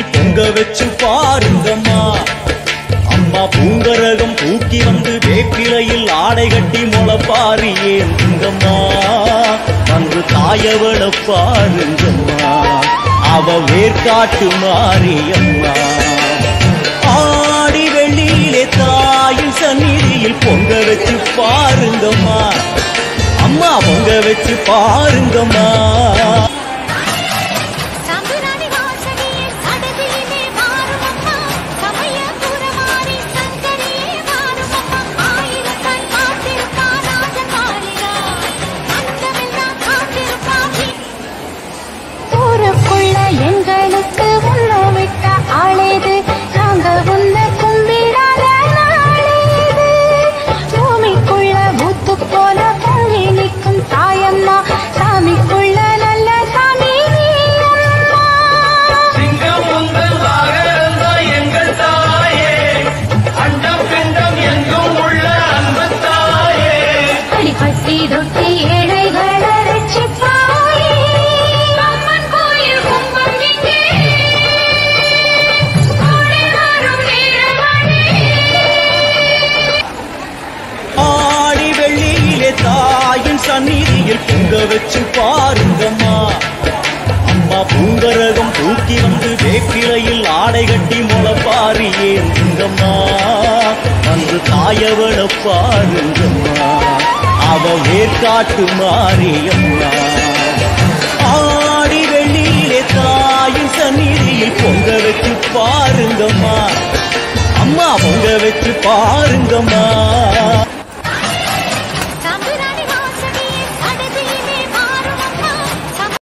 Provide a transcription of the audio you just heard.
சந்நிதியில் பொங்க வச்சு பாருங்கம்மா. அம்மா பூங்கரகம் பூக்கி வந்து வேப்பிலையில் ஆடை கட்டி முளப்பாரி ஏந்துங்கம்மா வந்து தாயவள பாருங்கம்மா. அவ வேர்காட்டு மாரியம்மா. ஆடி வெள்ளியிலே தாயின் சந்நிதியில் பொங்க வச்சு பாருங்கம்மா. அம்மா பொங்க வச்சு பாருங்கம்மா. ஆடி வெள்ளியிலே தாயின் சந்நிதியில் பொங்க வச்சு பாருங்கம்மா. அம்மா பூங்கரகம் தூக்கி வந்து வேப்பிலையில் ஆடை கட்டி முளப்பாரி ஏந்துங்கம்மா அன்று தாயவள பாருங்கம்மா. அவ வேர்க்காட்டு மாரியம்மா. ஆடி வெளியிலே தாயின் சந்நிதியில் பொங்க வச்சு பாருங்கம்மா. அம்மா பொங்க வச்சு பாருங்கம்மா.